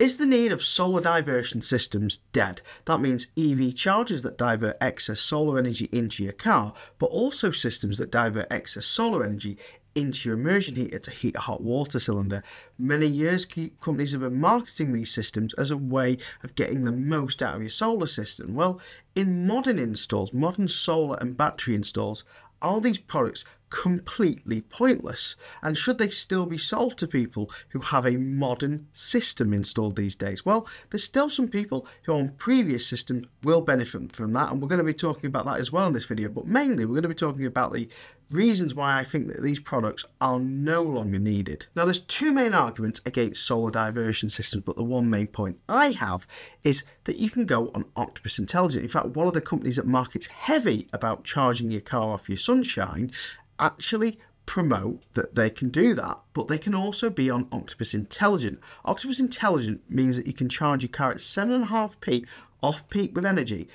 Is the need of solar diversion systems dead? That means EV chargers that divert excess solar energy into your car, but also systems that divert excess solar energy into your immersion heater to heat a hot water cylinder. Many years companies have been marketing these systems as a way of getting the most out of your solar system. Well, in modern installs, modern solar and battery installs, are these products completely pointless? And should they still be sold to people who have a modern system installed these days? Well, there's still some people who on previous systems will benefit from that, and we're going to be talking about that as well in this video. But mainly, we're going to be talking about the reasons why I think that these products are no longer needed. Now, there's two main arguments against solar diversion systems, but the one main point I have is that you can go on Octopus Intelligent. In fact, one of the companies that markets heavy about charging your car off your sunshine actually promote that they can do that, but they can also be on Octopus Intelligent. Octopus Intelligent means that you can charge your car at 7.5p off peak with energy,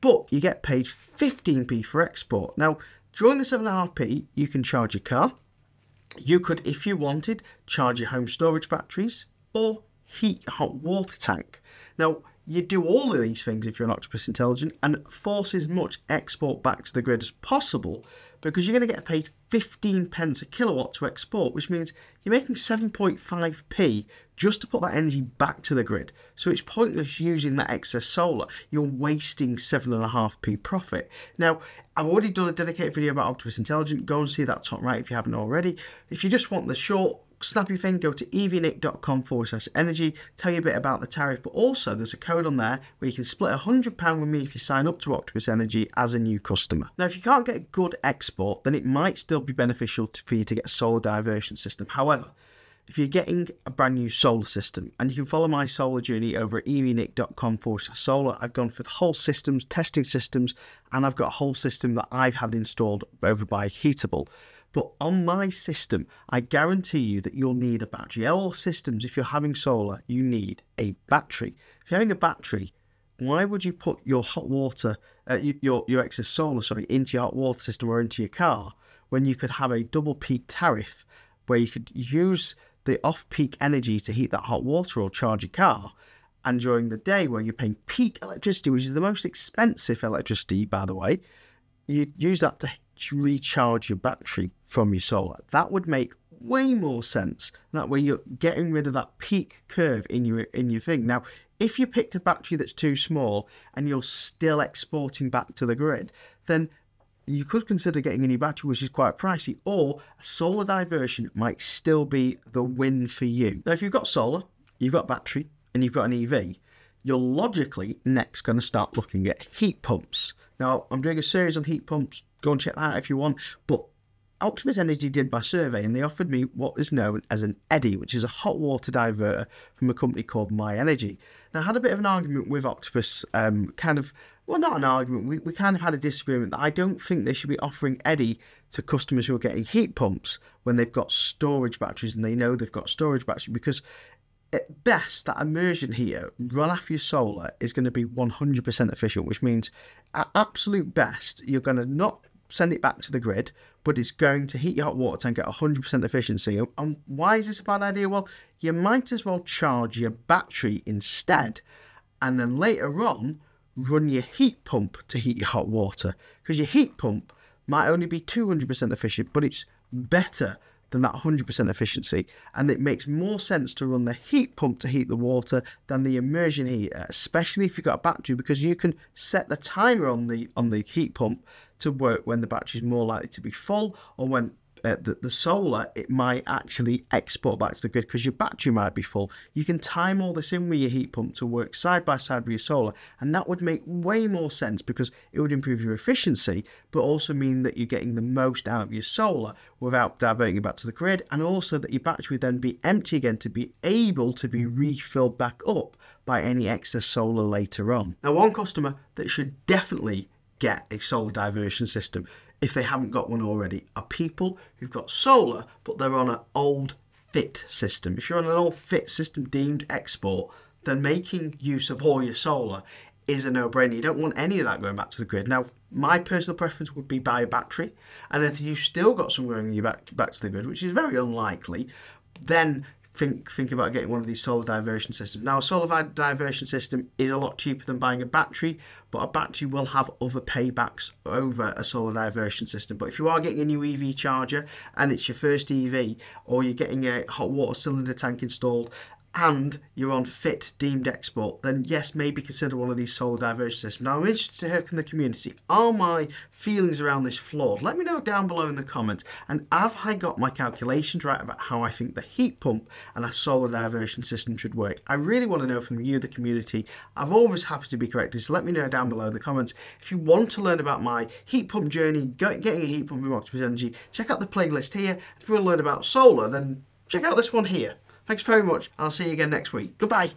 but you get paid 15p for export. Now, during the 7.5p, you can charge your car. You could, if you wanted, charge your home storage batteries or heat a hot water tank. Now, you do all of these things if you're an Octopus Intelligent and force as much export back to the grid as possible because you're going to get paid 15 pence a kilowatt to export, which means you're making 7.5p just to put that energy back to the grid. So it's pointless using that excess solar. You're wasting 7.5p profit. Now, I've already done a dedicated video about Octopus Intelligent. Go and see that top right if you haven't already. If you just want the short snappy thing, go to evnick.com forward slash energy, tell you a bit about the tariff, but also there's a code on there where you can split £100 with me if you sign up to Octopus Energy as a new customer. Now, if you can't get a good export, then it might still be beneficial to, for you to get a solar diversion system. However, if you're getting a brand new solar system, and you can follow my solar journey over at evnick.com forward solar, I've gone for the whole systems, testing systems, and I've got a whole system that I've had installed over by Heatable. But on my system, I guarantee you that you'll need a battery. All systems, if you're having solar, you need a battery. If you're having a battery, why would you put your hot water, uh, your, your excess solar, sorry, into your hot water system or into your car when you could have a double peak tariff where you could use the off peak energy to heat that hot water or charge your car? And during the day, where you're paying peak electricity, which is the most expensive electricity, by the way, you use that to recharge your battery from your solar. That would make way more sense. That way you're getting rid of that peak curve in your in your thing. Now, if you picked a battery that's too small and you're still exporting back to the grid, then you could consider getting a new battery, which is quite pricey, or a solar diversion might still be the win for you. Now, if you've got solar, you've got battery, and you've got an EV, you're logically next going to start looking at heat pumps. Now, I'm doing a series on heat pumps Go and check that out if you want. But Octopus Energy did my survey and they offered me what is known as an eddi, which is a hot water diverter from a company called myenergi. Now, I had a bit of an argument with Octopus, um, kind of, well, not an argument, we, we kind of had a disagreement that I don't think they should be offering eddi to customers who are getting heat pumps when they've got storage batteries and they know they've got storage batteries because at best, that immersion heater run off your solar is going to be 100% efficient, which means at absolute best, you're going to not send it back to the grid, but it's going to heat your hot water tank at 100% efficiency. And why is this a bad idea? Well, you might as well charge your battery instead, and then later on, run your heat pump to heat your hot water. Because your heat pump might only be 200% efficient, but it's better than that 100% efficiency. And it makes more sense to run the heat pump to heat the water than the immersion heater, especially if you've got a battery, because you can set the timer on the on the heat pump to work when the battery is more likely to be full or when uh, the, the solar, it might actually export back to the grid because your battery might be full. You can time all this in with your heat pump to work side by side with your solar, and that would make way more sense because it would improve your efficiency, but also mean that you're getting the most out of your solar without diverting it back to the grid, and also that your battery would then be empty again to be able to be refilled back up by any excess solar later on. Now, one customer that should definitely get a solar diversion system if they haven't got one already are people who've got solar but they're on an old fit system. If you're on an old fit system deemed export, then making use of all your solar is a no-brainer. You don't want any of that going back to the grid. Now, my personal preference would be buy a battery, and if you've still got some going back, back to the grid, which is very unlikely, then think think about getting one of these solar diversion systems. Now, a solar diversion system is a lot cheaper than buying a battery, but a battery will have other paybacks over a solar diversion system. But if you are getting a new EV charger and it's your first EV, or you're getting a hot water cylinder tank installed, and you're on fit deemed export, then yes, maybe consider one of these solar diversion systems. Now, I'm interested to hear from the community. Are my feelings around this flawed? Let me know down below in the comments. And have I got my calculations right about how I think the heat pump and a solar diversion system should work? I really want to know from you, the community. I'm always happy to be corrected, so let me know down below in the comments. If you want to learn about my heat pump journey, getting a heat pump from Octopus Energy, check out the playlist here. If you want to learn about solar, then check out this one here. Thanks very much. I'll see you again next week. Goodbye.